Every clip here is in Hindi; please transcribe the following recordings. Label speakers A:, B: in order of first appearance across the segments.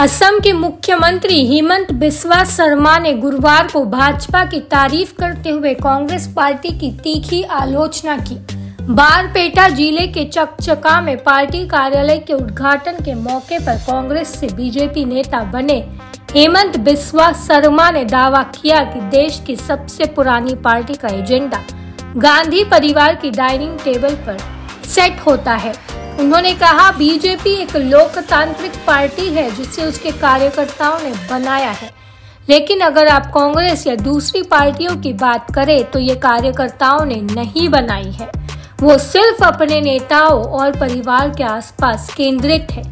A: असम के मुख्यमंत्री हेमंत बिस्वा शर्मा ने गुरुवार को भाजपा की तारीफ़ करते हुए कांग्रेस पार्टी की तीखी आलोचना की। बारपेटा ज़िले के चकचका में पार्टी कार्यालय के उद्घाटन के मौके पर कांग्रेस से बीजेपी नेता बने। हेमंत बिस्वा शर्मा ने दावा किया कि देश की सबसे पुरानी पार्टी का एजेंडा गांधी परिवार की डाइनिंग टेबल पर सेट होता है। उन्होंने कहा, बीजेपी एक लोकतांत्रिक पार्टी है, जिसे उसके कार्यकर्ताओं ने बनाया है। लेकिन अगर आप कांग्रेस या दूसरी पार्टियों की बात करें तो ये कार्यकर्ताओं ने नहीं बनाई है। वो सिर्फ़ अपने नेताओं और परिवार के आसपास केंद्रित है।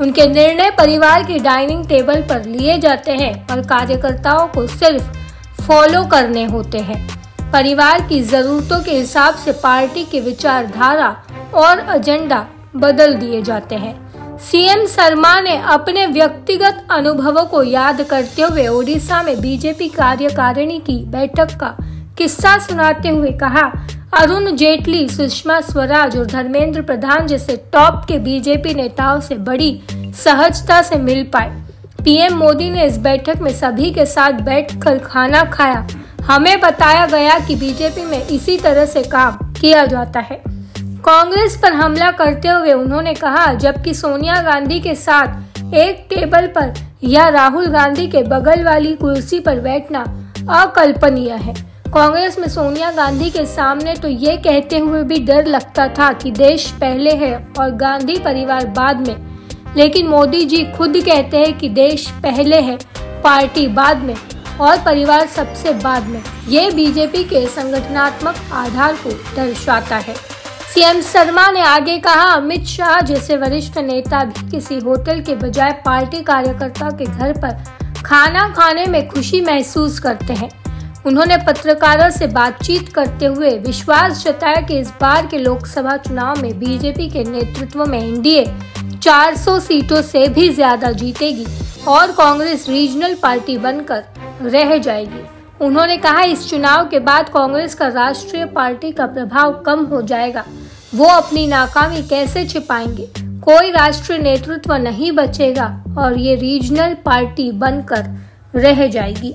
A: उनके निर्णय परिवार की डाइनिंग टेबल पर लिए जाते हैं, और कार्यकर्ताओं को सिर्फ़ फॉलो करने होते हैं। परिवार की जरूरतों के हिसाब से पार्टी की विचारधारा और एजेंडा बदल दिए जाते हैं। सीएम शर्मा ने अपने व्यक्तिगत अनुभवों को याद करते हुए ओडिशा में बीजेपी कार्यकारिणी की बैठक का किस्सा सुनाते हुए कहा, अरुण जेटली, सुषमा स्वराज और धर्मेंद्र प्रधान जैसे टॉप के बीजेपी नेताओं से बड़ी सहजता से मिल पाए। पीएम मोदी ने इस बैठक में सभी के साथ बैठकर खाना खाया। हमें बताया गया कि बीजेपी में इसी तरह से काम किया जाता है। कांग्रेस पर हमला करते हुए उन्होंने कहा, जबकि सोनिया गांधी के साथ एक टेबल पर या राहुल गांधी के बगल वाली कुर्सी पर बैठना अकल्पनीय है। कांग्रेस में सोनिया गांधी के सामने तो ये कहते हुए भी डर लगता था कि देश पहले है और गांधी परिवार बाद में। लेकिन मोदी जी खुद कहते हैं कि देश पहले है, पार्टी बाद में और परिवार सबसे बाद में। ये बीजेपी के संगठनात्मक आधार को दर्शाता है। सीएम शर्मा ने आगे कहा, अमित शाह जैसे वरिष्ठ नेता भी किसी होटल के बजाय पार्टी कार्यकर्ता के घर पर खाना खाने में खुशी महसूस करते हैं। उन्होंने पत्रकारों से बातचीत करते हुए विश्वास जताया कि इस बार के लोकसभा चुनाव में बीजेपी के नेतृत्व में एनडीए 400 सीटों से भी ज़्यादा जीतेगी और कांग्रेस रीजनल पार्टी बनकर रह जाएगी। उन्होंने कहा, इस चुनाव के बाद कांग्रेस का राष्ट्रीय पार्टी का प्रभाव कम हो जाएगा। वो अपनी नाकामी कैसे छिपाएँगे? कोई राष्ट्रीय नेतृत्व नहीं बचेगा और ये रीजनल पार्टी बनकर रह जाएगी।